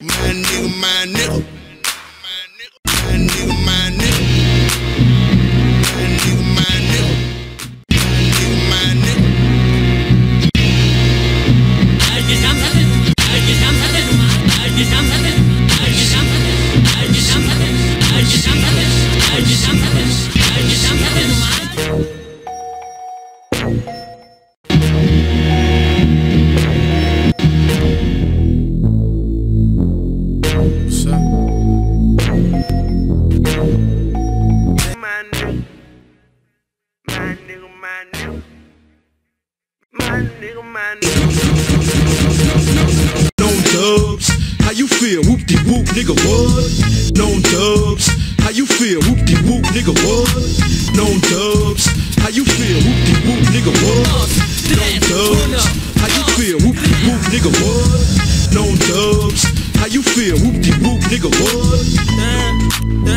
My nigga, my nigga. Known dubs, how you feel? Whoop de whoop, nigga, what? Known dubs, how you feel? Whoop de whoop, nigga, what? Known dubs, how you feel? Whoop de whoop, nigga, what? Known dubs, how you feel? Whoop de whoop, nigga, what? Known dubs, how you feel? Whoop de whoop, nigga, what?